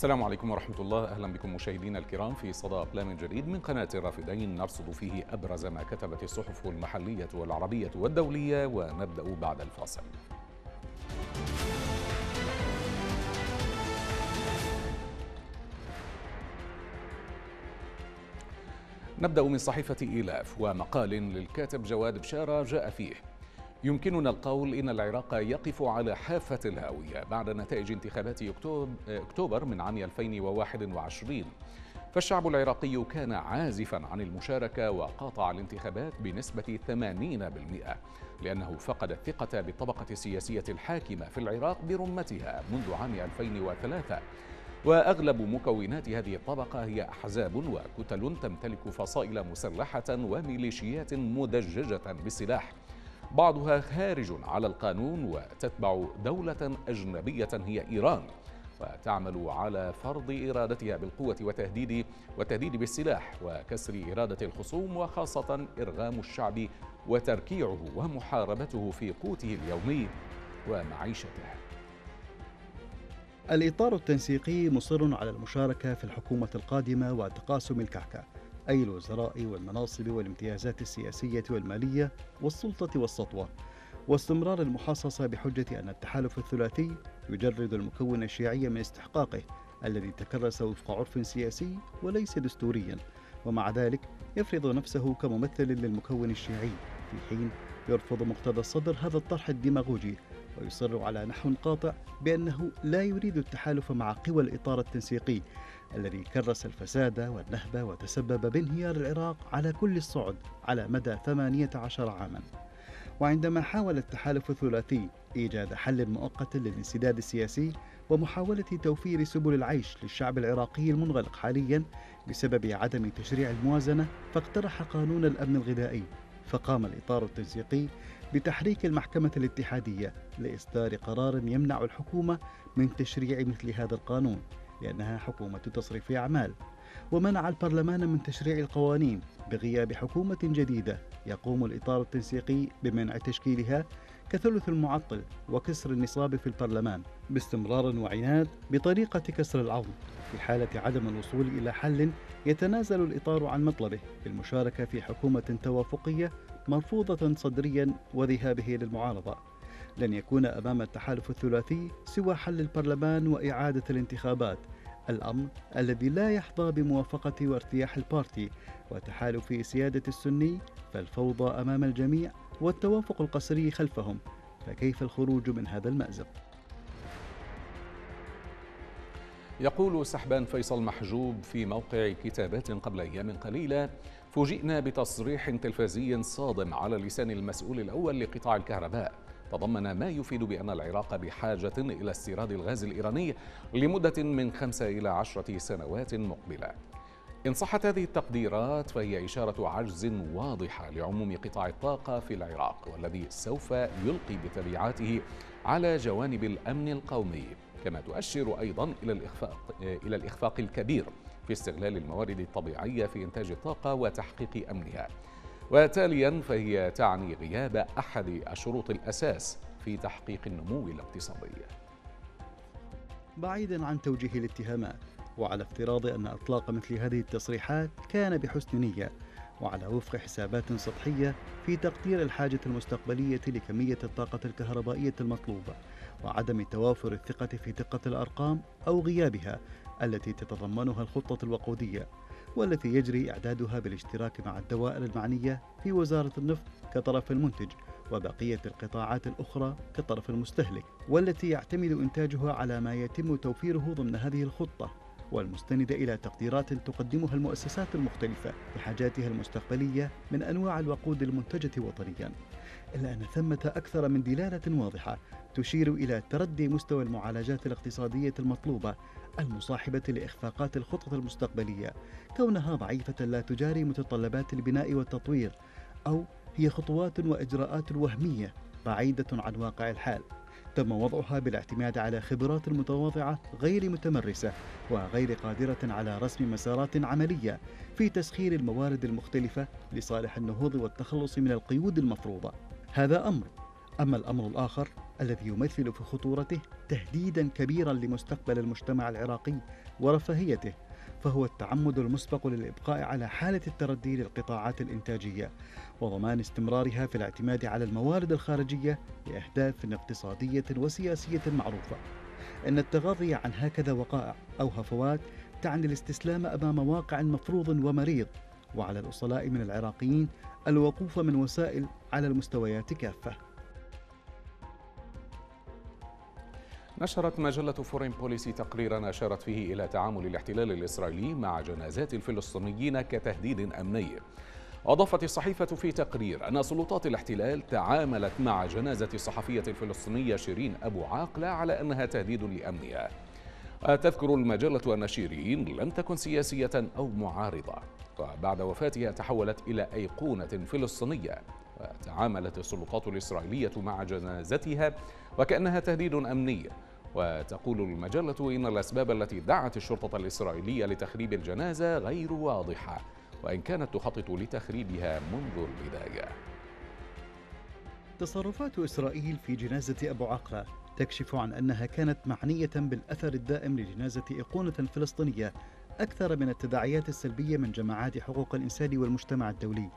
السلام عليكم ورحمة الله. أهلا بكم مشاهدينا الكرام في صدى أقلام جديد من قناة الرافدين. نرصد فيه أبرز ما كتبت الصحف المحلية والعربية والدولية ونبدأ بعد الفاصل. نبدأ من صحيفة إيلاف ومقال للكاتب جواد بشارة جاء فيه. يمكننا القول إن العراق يقف على حافة الهاوية بعد نتائج انتخابات أكتوبر من عام 2021 فالشعب العراقي كان عازفا عن المشاركة وقاطع الانتخابات بنسبة 80% لأنه فقد الثقة بالطبقة السياسية الحاكمة في العراق برمتها منذ عام 2003 وأغلب مكونات هذه الطبقة هي أحزاب وكتل تمتلك فصائل مسلحة وميليشيات مدججة بالسلاح. بعضها خارج على القانون وتتبع دولة أجنبية هي إيران وتعمل على فرض إرادتها بالقوة وتهديد والتهديد بالسلاح وكسر إرادة الخصوم وخاصة إرغام الشعب وتركيعه ومحاربته في قوته اليومي ومعيشته. الإطار التنسيقي مصر على المشاركة في الحكومة القادمة وتقاسم الكعكة. أي الوزراء والمناصب والامتيازات السياسية والمالية والسلطة والسطوة. واستمرار المحاصصة بحجة أن التحالف الثلاثي يجرد المكون الشيعي من استحقاقه الذي تكرس وفق عرف سياسي وليس دستوريا. ومع ذلك يفرض نفسه كممثل للمكون الشيعي في حين يرفض مقتدى الصدر هذا الطرح الديماغوجي ويصر على نحو قاطع بأنه لا يريد التحالف مع قوى الإطار التنسيقي الذي كرس الفساد والنهب وتسبب بانهيار العراق على كل الصعد على مدى 18 عاما. وعندما حاول التحالف الثلاثي إيجاد حل مؤقت للانسداد السياسي ومحاولة توفير سبل العيش للشعب العراقي المنغلق حاليا بسبب عدم تشريع الموازنة فاقترح قانون الأمن الغذائي فقام الإطار التنسيقي بتحريك المحكمة الاتحادية لإصدار قرار يمنع الحكومة من تشريع مثل هذا القانون لأنها حكومة تصريف أعمال. ومنع البرلمان من تشريع القوانين بغياب حكومة جديدة يقوم الإطار التنسيقي بمنع تشكيلها كثلث المعطل وكسر النصاب في البرلمان باستمرار وعناد بطريقة كسر العظم في حالة عدم الوصول إلى حل يتنازل الإطار عن مطلبه بالمشاركة في حكومة توافقية مرفوضة صدريا وذهابه للمعارضة. لن يكون أمام التحالف الثلاثي سوى حل البرلمان وإعادة الانتخابات. الأمر الذي لا يحظى بموافقة وارتياح البارتي وتحالف سيادة السني فالفوضى أمام الجميع والتوافق القسري خلفهم. فكيف الخروج من هذا المأزق؟ يقول سحبان فيصل محجوب في موقع كتابات قبل أيام قليلة فوجئنا بتصريح تلفزي صادم على لسان المسؤول الأول لقطاع الكهرباء. تضمن ما يفيد بأن العراق بحاجة إلى استيراد الغاز الإيراني لمدة من خمسة إلى عشرة سنوات مقبلة. إن صحت هذه التقديرات فهي إشارة عجز واضحة لعموم قطاع الطاقة في العراق والذي سوف يلقي بتبعاته على جوانب الأمن القومي. كما تؤشر أيضا إلى الإخفاق, إلى الإخفاق الكبير في استغلال الموارد الطبيعية في إنتاج الطاقة وتحقيق أمنها. وتاليا فهي تعني غياب أحد الشروط الأساس في تحقيق النمو الاقتصادي. بعيدا عن توجيه الاتهامات وعلى افتراض أن إطلاق مثل هذه التصريحات كان بحسن نية وعلى وفق حسابات سطحية في تقدير الحاجة المستقبلية لكمية الطاقة الكهربائية المطلوبة وعدم توافر الثقة في دقة الأرقام أو غيابها التي تتضمنها الخطة الوقودية والتي يجري إعدادها بالاشتراك مع الدوائر المعنية في وزارة النفط كطرف المنتج وبقية القطاعات الأخرى كطرف المستهلك والتي يعتمد إنتاجها على ما يتم توفيره ضمن هذه الخطة. والمستندة إلى تقديرات تقدمها المؤسسات المختلفة بحاجاتها المستقبلية من أنواع الوقود المنتجة وطنيا. إلا أن ثمة أكثر من دلالة واضحة تشير إلى تردي مستوى المعالجات الاقتصادية المطلوبة المصاحبة لإخفاقات الخطط المستقبلية كونها ضعيفة لا تجاري متطلبات البناء والتطوير أو هي خطوات وإجراءات وهمية بعيدة عن واقع الحال. تم وضعها بالاعتماد على خبرات متواضعة غير متمرسة وغير قادرة على رسم مسارات عملية في تسخير الموارد المختلفة لصالح النهوض والتخلص من القيود المفروضة. هذا أمر. أما الأمر الآخر الذي يمثل في خطورته تهديدا كبيرا لمستقبل المجتمع العراقي ورفاهيته فهو التعمد المسبق للإبقاء على حالة التردي للقطاعات الإنتاجية وضمان استمرارها في الاعتماد على الموارد الخارجية لأهداف اقتصادية وسياسية معروفة. أن التغاضي عن هكذا وقائع أو هفوات تعني الاستسلام أمام واقع مفروض ومريض وعلى الأصلاء من العراقيين الوقوف من وسائل على المستويات كافة. نشرت مجلة فورين بوليسي تقريرا أشارت فيه إلى تعامل الاحتلال الإسرائيلي مع جنازات الفلسطينيين كتهديد أمني. أضافت الصحيفة في تقرير أن سلطات الاحتلال تعاملت مع جنازة الصحفية الفلسطينية شيرين أبو عاقلة على أنها تهديد لأمنها. تذكر المجلة أن شيرين لم تكن سياسية أو معارضة وبعد وفاتها تحولت إلى أيقونة فلسطينية وتعاملت السلطات الإسرائيلية مع جنازتها وكأنها تهديد أمني. وتقول المجلة إن الأسباب التي دعت الشرطة الإسرائيلية لتخريب الجنازة غير واضحة وإن كانت تخطط لتخريبها منذ البداية. تصرفات إسرائيل في جنازة أبو عقرة تكشف عن أنها كانت معنية بالأثر الدائم لجنازة أيقونة فلسطينية أكثر من التداعيات السلبية من جماعات حقوق الإنسان والمجتمع الدولي.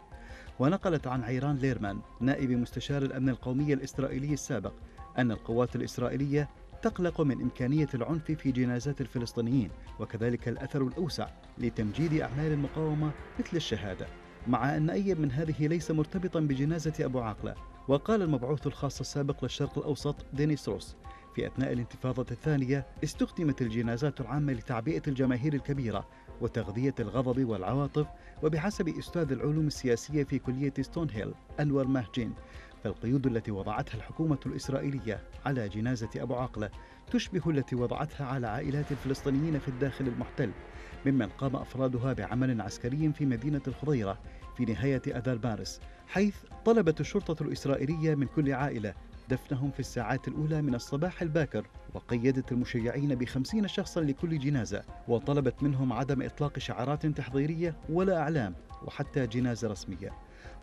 ونقلت عن عيران ليرمان نائب مستشار الأمن القومي الإسرائيلي السابق أن القوات الإسرائيلية تقلق من إمكانية العنف في جنازات الفلسطينيين وكذلك الأثر الأوسع لتمجيد أعمال المقاومة مثل الشهادة مع أن أي من هذه ليس مرتبطا بجنازة أبو عاقلة وقال المبعوث الخاص السابق للشرق الأوسط دينيس روس في أثناء الانتفاضة الثانية استخدمت الجنازات العامة لتعبئة الجماهير الكبيرة وتغذية الغضب والعواطف وبحسب أستاذ العلوم السياسية في كلية ستون هيل أنور ماهجين فالقيود التي وضعتها الحكومة الإسرائيلية على جنازة أبو عقلة تشبه التي وضعتها على عائلات الفلسطينيين في الداخل المحتل ممن قام أفرادها بعمل عسكري في مدينة الخضيرة في نهاية أذار مارس حيث طلبت الشرطة الإسرائيلية من كل عائلة دفنهم في الساعات الأولى من الصباح الباكر وقيدت المشيعين بخمسين شخصا لكل جنازة وطلبت منهم عدم إطلاق شعارات تحضيرية ولا أعلام وحتى جنازة رسمية.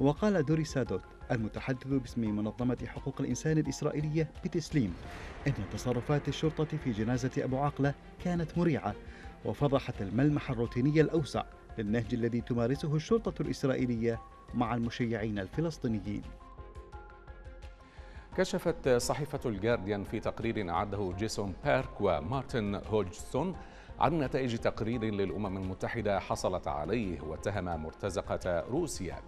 وقال دوري سادوت المتحدث باسم منظمة حقوق الإنسان الإسرائيلية بتسليم أن تصرفات الشرطة في جنازة أبو عقلة كانت مريعة وفضحت الملمح الروتيني الأوسع للنهج الذي تمارسه الشرطة الإسرائيلية مع المشيعين الفلسطينيين. كشفت صحيفة الجارديان في تقرير أعده جيسون بيرك ومارتن هوجسون عن نتائج تقرير للأمم المتحدة حصلت عليه واتهم مرتزقة روسيا.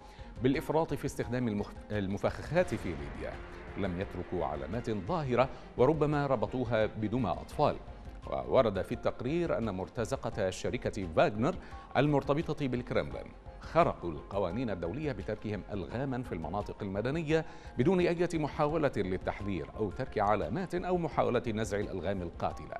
بالإفراط في استخدام المفخخات في ليبيا. لم يتركوا علامات ظاهرة وربما ربطوها بدمى أطفال. وورد في التقرير أن مرتزقة شركة فاغنر المرتبطة بالكرملين خرقوا القوانين الدولية بتركهم ألغاما في المناطق المدنية بدون أي محاولة للتحذير أو ترك علامات أو محاولة نزع الألغام القاتلة.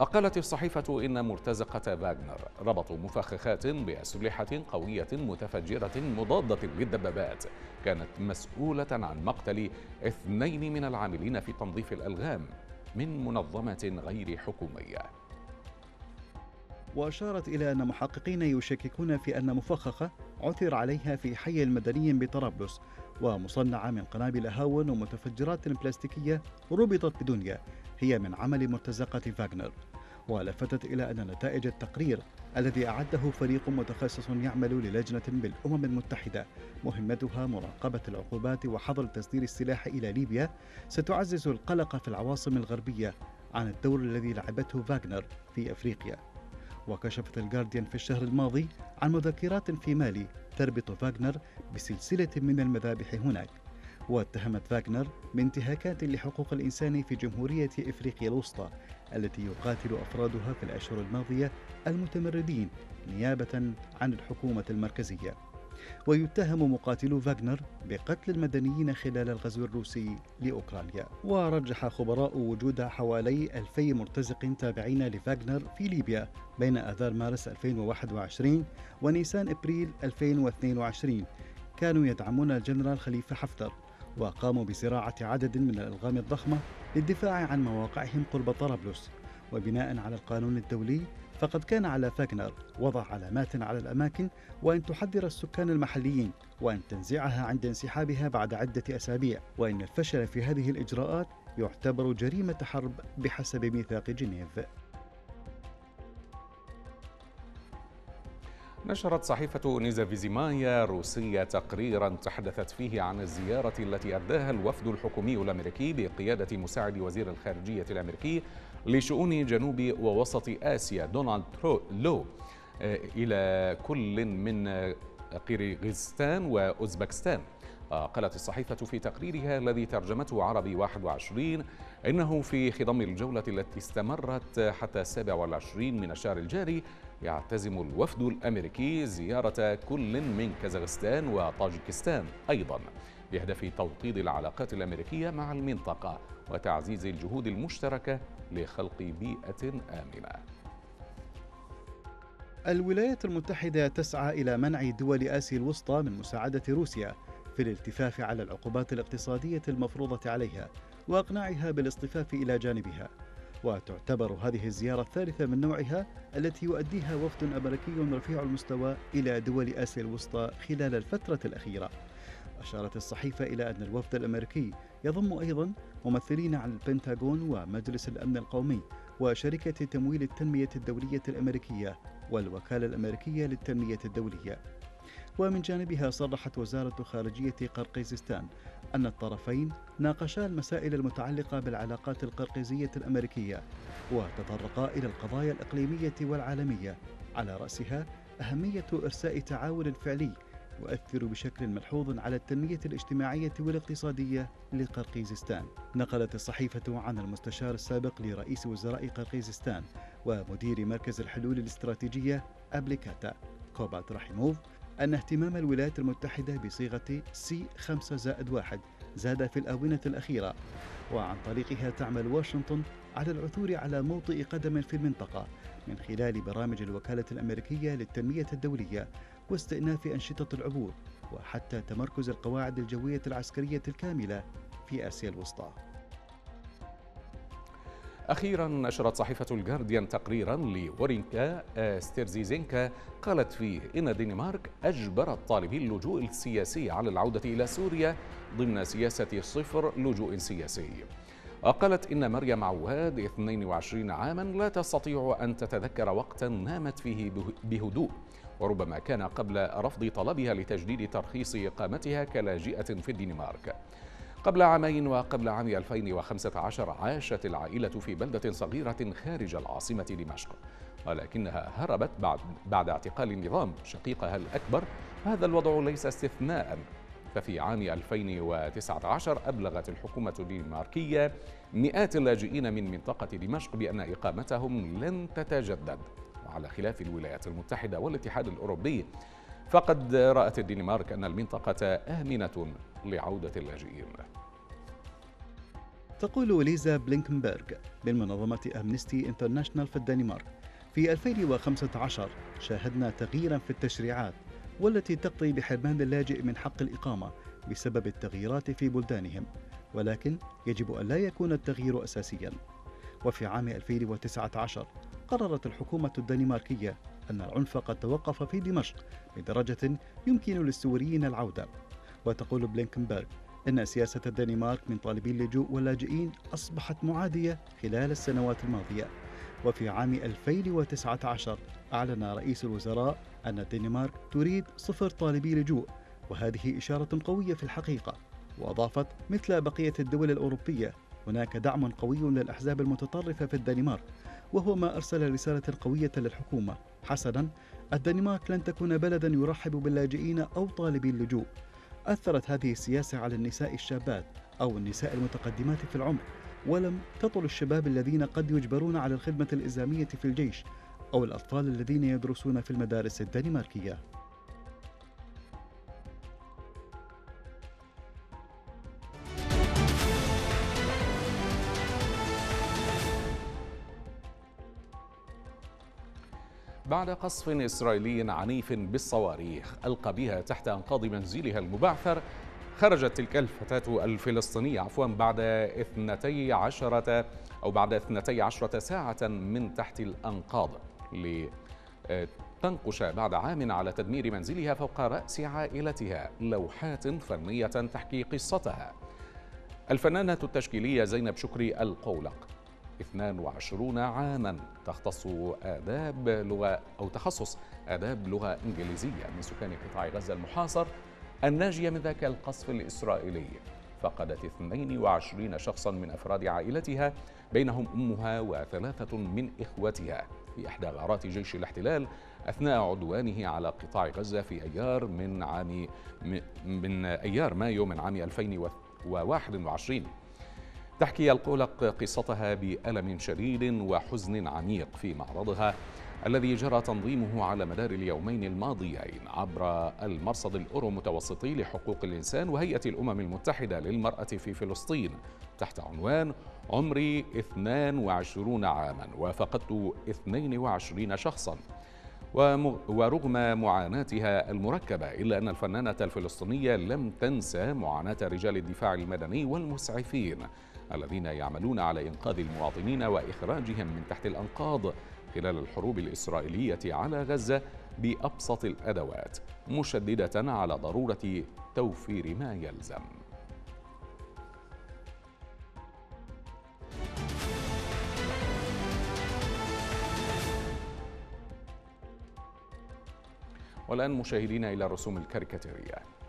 أقلت الصحيفة إن مرتزقة فاغنر ربطوا مفخخات بأسلحة قوية متفجرة مضادة للدبابات كانت مسؤولة عن مقتل اثنين من العاملين في تنظيف الألغام من منظمة غير حكومية. وأشارت إلى أن محققين يشككون في أن مفخخة عثر عليها في حي مدني بطرابلس ومصنعة من قنابل هاون ومتفجرات بلاستيكية ربطت بدنيا هي من عمل مرتزقة فاغنر ولفتت إلى أن نتائج التقرير الذي أعده فريق متخصص يعمل للجنة بالأمم المتحدة مهمتها مراقبة العقوبات وحظر تصدير السلاح إلى ليبيا ستعزز القلق في العواصم الغربية عن الدور الذي لعبته فاغنر في أفريقيا. وكشفت الجارديان في الشهر الماضي عن مذكرات في مالي تربط فاغنر بسلسلة من المذابح هناك. واتهمت فاغنر بانتهاكات لحقوق الإنسان في جمهورية إفريقيا الوسطى التي يقاتل أفرادها في الأشهر الماضية المتمردين نيابة عن الحكومة المركزية. ويتهم مقاتلو فاغنر بقتل المدنيين خلال الغزو الروسي لأوكرانيا. ورجح خبراء وجود حوالي 2000 مرتزق تابعين لفاغنر في ليبيا بين آذار مارس 2021 ونيسان إبريل 2022 كانوا يدعمون الجنرال خليفة حفتر. وقاموا بزراعة عدد من الألغام الضخمة للدفاع عن مواقعهم قرب طرابلس. وبناء على القانون الدولي فقد كان على فاغنر وضع علامات على الأماكن وأن تحذر السكان المحليين وأن تنزعها عند انسحابها بعد عدة أسابيع. وأن الفشل في هذه الإجراءات يعتبر جريمة حرب بحسب ميثاق جنيف. نشرت صحيفة نيزافيزيمايا الروسية تقريرا تحدثت فيه عن الزيارة التي أداها الوفد الحكومي الأمريكي بقيادة مساعد وزير الخارجية الأمريكي لشؤون جنوب ووسط آسيا دونالد لو آه، إلى كل من قيرغيزستان وأوزبكستان. آه، قالت الصحيفة في تقريرها الذي ترجمته عربي 21 إنه في خضم الجولة التي استمرت حتى 27 من الشهر الجاري يعتزم الوفد الأمريكي زيارة كل من كازاخستان وطاجكستان أيضا بهدف توطيد العلاقات الأمريكية مع المنطقة وتعزيز الجهود المشتركة لخلق بيئة آمنة. الولايات المتحدة تسعى إلى منع دول آسيا الوسطى من مساعدة روسيا في الالتفاف على العقوبات الاقتصادية المفروضة عليها وإقناعها بالاصطفاف إلى جانبها. وتعتبر هذه الزيارة الثالثة من نوعها التي يؤديها وفد أمريكي رفيع المستوى إلى دول آسيا الوسطى خلال الفترة الأخيرة. أشارت الصحيفة إلى أن الوفد الأمريكي يضم أيضا ممثلين عن البنتاغون ومجلس الأمن القومي وشركة تمويل التنمية الدولية الأمريكية والوكالة الأمريكية للتنمية الدولية. ومن جانبها صرحت وزارة خارجية قرقيزستان أن الطرفين ناقشا المسائل المتعلقة بالعلاقات القرقيزية الأمريكية وتطرقا إلى القضايا الإقليمية والعالمية على رأسها أهمية إرساء تعاون فعلي يؤثر بشكل ملحوظ على التنمية الاجتماعية والاقتصادية لقرقيزستان. نقلت الصحيفة عن المستشار السابق لرئيس وزراء قرقيزستان ومدير مركز الحلول الاستراتيجية أبليكاتا كوبات رحيموف أن اهتمام الولايات المتحدة بصيغة سي 5 زائد واحد زاد في الآونة الأخيرة وعن طريقها تعمل واشنطن على العثور على موطئ قدم في المنطقة من خلال برامج الوكالة الأمريكية للتنمية الدولية واستئناف أنشطة العبور وحتى تمركز القواعد الجوية العسكرية الكاملة في آسيا الوسطى. أخيرا نشرت صحيفة الجارديان تقريرا لورينكا ستيرزيزينكا قالت فيه إن الدنمارك أجبرت طالبي اللجوء السياسي على العودة إلى سوريا ضمن سياسة صفر لجوء سياسي. قالت إن مريم عواد 22 عاما لا تستطيع أن تتذكر وقتا نامت فيه بهدوء وربما كان قبل رفض طلبها لتجديد ترخيص إقامتها كلاجئة في الدنمارك. قبل عامين وقبل عام 2015 عاشت العائلة في بلدة صغيرة خارج العاصمة دمشق ولكنها هربت بعد, بعد اعتقال النظام شقيقها الأكبر. هذا الوضع ليس استثناء. ففي عام 2019 أبلغت الحكومة الدنماركية مئات اللاجئين من منطقة دمشق بأن إقامتهم لن تتجدد. وعلى خلاف الولايات المتحدة والاتحاد الأوروبي فقد رأت الدنمارك أن المنطقة آمنة لعودة اللاجئين. تقول ليزا بلينكنبرغ من منظمة أمنستي انترناشنال في الدنمارك في 2015 شاهدنا تغييرا في التشريعات والتي تقضي بحرمان اللاجئ من حق الإقامة بسبب التغييرات في بلدانهم ولكن يجب أن لا يكون التغيير أساسيا. وفي عام 2019 قررت الحكومة الدنماركية أن العنف قد توقف في دمشق بدرجة يمكن للسوريين العودة. وتقول بلينكنبرغ أن سياسة الدنمارك من طالبي اللجوء واللاجئين أصبحت معادية خلال السنوات الماضية. وفي عام 2019 أعلن رئيس الوزراء أن الدنمارك تريد صفر طالبي لجوء وهذه إشارة قوية في الحقيقة. وأضافت مثل بقية الدول الأوروبية هناك دعم قوي للأحزاب المتطرفة في الدنمارك وهو ما أرسل رسالة قوية للحكومة. حسنا الدنمارك لن تكون بلدا يرحب باللاجئين أو طالبي اللجوء أثرت هذه السياسة على النساء الشابات أو النساء المتقدمات في العمر. ولم تطل الشباب الذين قد يجبرون على الخدمة الإلزامية في الجيش أو الأطفال الذين يدرسون في المدارس الدنماركية. بعد قصف إسرائيلي عنيف بالصواريخ ألقى بها تحت أنقاض منزلها المبعثر خرجت تلك الفتاة الفلسطينية عفوا بعد اثنتي عشرة أو بعد اثنتي عشرة ساعة من تحت الأنقاض لتنقش بعد عام على تدمير منزلها فوق رأس عائلتها لوحات فنية تحكي قصتها. الفنانة التشكيلية زينب شكري القولق. 22 عاما تختص آداب لغة أو تخصص آداب لغة إنجليزية من سكان قطاع غزة المحاصر الناجية من ذاك القصف الإسرائيلي. فقدت 22 شخصا من أفراد عائلتها بينهم أمها وثلاثة من إخوتها. في إحدى غارات جيش الاحتلال أثناء عدوانه على قطاع غزة في أيار من عام من أيار مايو من عام 2021 تحكي القلق قصتها بألم شديد وحزن عميق في معرضها الذي جرى تنظيمه على مدار اليومين الماضيين عبر المرصد الأورو متوسطي لحقوق الإنسان وهيئة الأمم المتحدة للمرأة في فلسطين تحت عنوان عمري 22 عاما وفقدت 22 شخصا. ورغم معاناتها المركبة إلا أن الفنانة الفلسطينية لم تنسى معاناة رجال الدفاع المدني والمسعفين. الذين يعملون على إنقاذ المواطنين وإخراجهم من تحت الأنقاض خلال الحروب الإسرائيلية على غزة بأبسط الأدوات مشددة على ضرورة توفير ما يلزم. والآن مشاهدينا إلى الرسوم الكاريكاتيرية.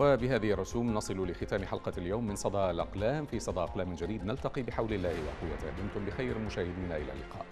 وبهذه الرسوم نصل لختام حلقة اليوم من صدى الأقلام. في صدى أقلام جديد نلتقي بحول الله وقوته. دمتم بخير مشاهدينا إلى اللقاء.